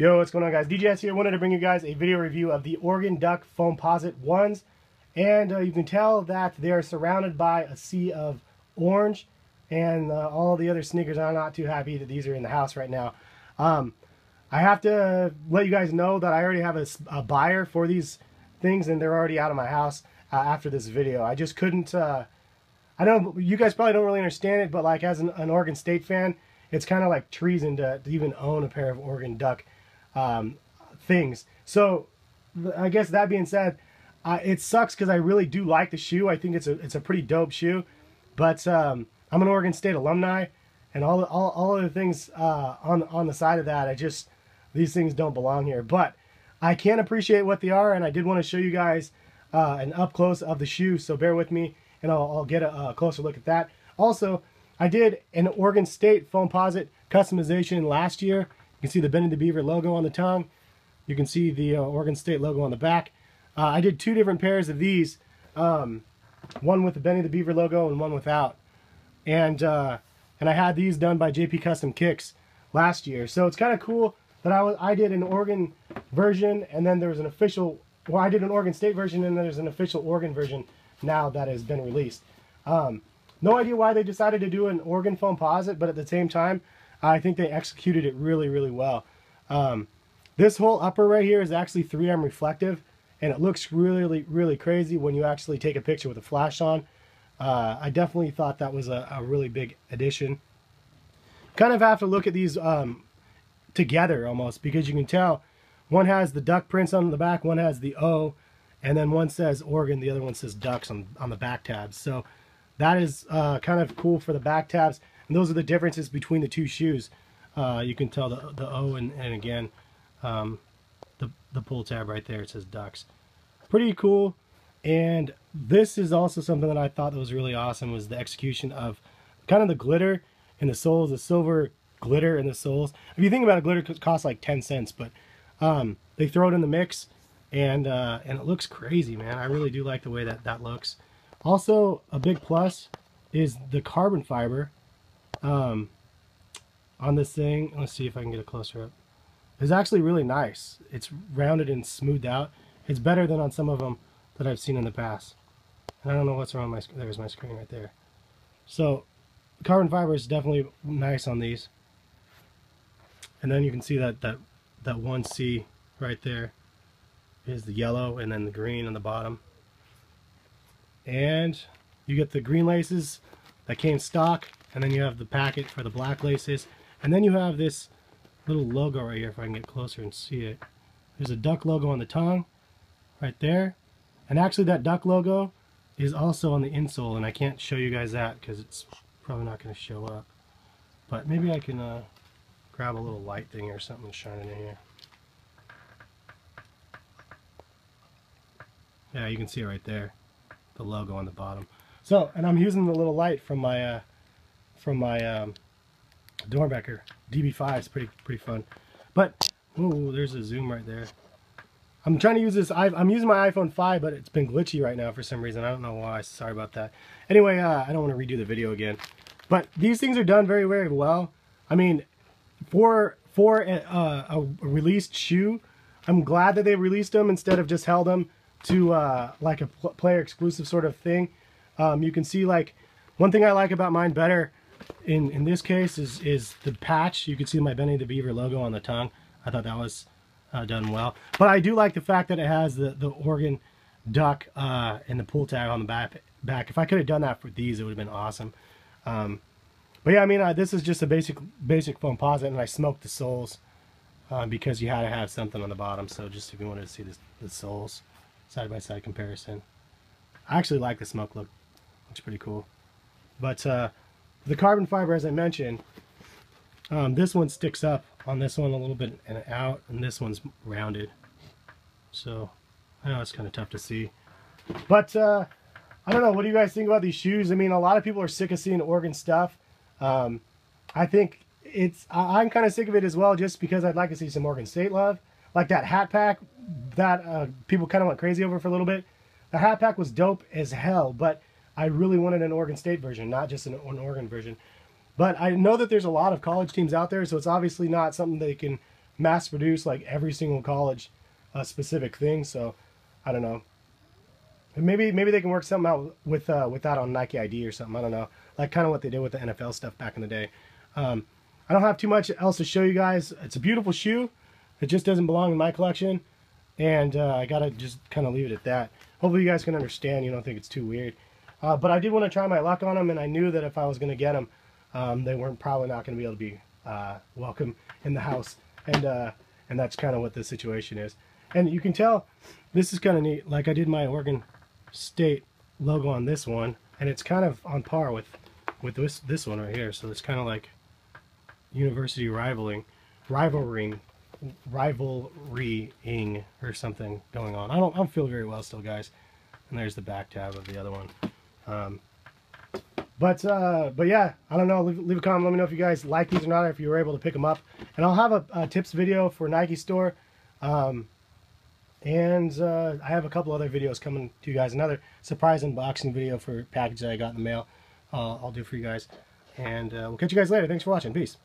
Yo, what's going on guys? DJ Hes here. Wanted to bring you guys a video review of the Oregon Duck Foamposite 1s. And uh, you can tell that they are surrounded by a sea of orange. And uh, all the other sneakers, I'm not too happy that these are in the house right now. Um, I have to let you guys know that I already have a, a, buyer for these things and they're already out of my house uh, after this video. I just couldn't... Uh, I know you guys probably don't really understand it, but like as an, an Oregon State fan, it's kind of like treason to, to even own a pair of Oregon Duck um, things. So I guess that being said, it sucks because I really do like the shoe. I think it's a it's a pretty dope shoe, but um, I'm an Oregon State alumni, and all all all of the things uh, on on the side of that, I just these things don't belong here. But I can appreciate what they are, and I did want to show you guys uh, an up close of the shoe. So bear with me, and I'll, I'll get a, a closer look at that. Also, I did an Oregon State Foamposite customization last year can see the Benny the Beaver logo on the tongue. You can see the uh, Oregon State logo on the back. Uh, I did two different pairs of these, um, one with the Benny the Beaver logo and one without. And uh, and I had these done by JP Custom Kicks last year. So it's kind of cool that I, I did an Oregon version and then there was an official, well I did an Oregon State version and then there's an official Oregon version now that has been released. Um, no idea why they decided to do an Oregon foam Foamposite, but at the same time, I think they executed it really, really well. Um, this whole upper right here is actually 3M reflective, and it looks really, really crazy when you actually take a picture with a flash on. Uh, I definitely thought that was a, a, really big addition. Kind of have to look at these um, together almost because you can tell one has the duck prints on the back, one has the O, and then one says Oregon, the other one says ducks on, on the back tabs. So that is uh, kind of cool for the back tabs. And those are the differences between the two shoes. Uh, you can tell the, the O and, and again, um, the, the pull tab right there, it says Ducks. Pretty cool. And this is also something that I thought that was really awesome was the execution of kind of the glitter in the soles, the silver glitter in the soles. If you think about it, glitter costs like 10 cents, but um, they throw it in the mix and uh, and it looks crazy, man. I really do like the way that that looks. Also, a big plus is the carbon fiber um, on this thing. Let's see if I can get a closer up. It's actually really nice. It's rounded and smoothed out. It's better than on some of them that I've seen in the past. And I don't know what's wrong my There's my screen right there. So carbon fiber is definitely nice on these. And then you can see that that that 1C right there is the yellow and then the green on the bottom. And you get the green laces that came stock and then you have the packet for the black laces. And then you have this little logo right here if I can get closer and see it. There's a duck logo on the tongue right there. And actually that duck logo is also on the insole and I can't show you guys that because it's probably not going to show up. But maybe I can uh, grab a little light thing or something shining in here. Yeah you can see it right there the logo on the bottom. So and I'm using the little light from my uh, from my um, Doernbecher DB5. It's pretty pretty fun. But ooh, there's a zoom right there. I'm trying to use this. I'm using my iPhone 5, but it's been glitchy right now for some reason. I don't know why. Sorry about that. Anyway, uh, I don't want to redo the video again. But these things are done very, very well. I mean, for for a, uh, a released shoe, I'm glad that they released them instead of just held them to uh, like a player exclusive sort of thing. Um, you can see like one thing I like about mine better in in this case is is the patch. You can see my Benny the Beaver logo on the tongue. I thought that was uh, done well. But I do like the fact that it has the the Oregon duck uh, and the pull tag on the back. Back. If I could have done that for these, it would have been awesome. Um, but yeah, I mean, uh, this is just a basic basic foam Foamposite, and I smoked the soles uh, because you had to have something on the bottom. So just if you wanted to see this, the soles side by side comparison, I actually like the smoke look. Looks pretty cool. But uh, the carbon fiber, as I mentioned, um, this one sticks up on this one a little bit and out, and this one's rounded. So I know it's kind of tough to see. But uh, I don't know. What do you guys think about these shoes? I mean, a lot of people are sick of seeing Oregon stuff. Um, I think it's I'm kind of sick of it as well, just because I'd like to see some Oregon State love. Like that hat pack that uh, people kind of went crazy over for a little bit. The hat pack was dope as hell, but I really wanted an Oregon State version, not just an, an Oregon version. But I know that there's a lot of college teams out there, so it's obviously not something they can mass produce like every single college uh, specific thing. So I don't know. Maybe maybe they can work something out with uh, with that on Nike ID or something. I don't know. Like kind of what they did with the NFL stuff back in the day. Um, I don't have too much else to show you guys. It's a beautiful shoe. It just doesn't belong in my collection, and uh, I gotta just kind of leave it at that. Hopefully you guys can understand. You don't think it's too weird. Uh, but I did want to try my luck on them, and I knew that if I was going to get them, um, they weren't probably not going to be able to be uh, welcome in the house, and uh, and that's kind of what the situation is. And you can tell this is kind of neat. Like I did my Oregon State logo on this one, and it's kind of on par with with this this one right here. So it's kind of like university rivaling, rivaling, rivalrying or something going on. I don't I don't feel very well still, guys. And there's the back tab of the other one. Um, but uh, but yeah, I don't know. Leave, leave, a comment. Let me know if you guys like these or not, or if you were able to pick them up. And I'll have a, a tips video for Nike store. Um, and uh, I have a couple other videos coming to you guys. Another surprise unboxing video for package that I got in the mail. Uh, I'll do for you guys. And uh, we'll catch you guys later. Thanks for watching. Peace.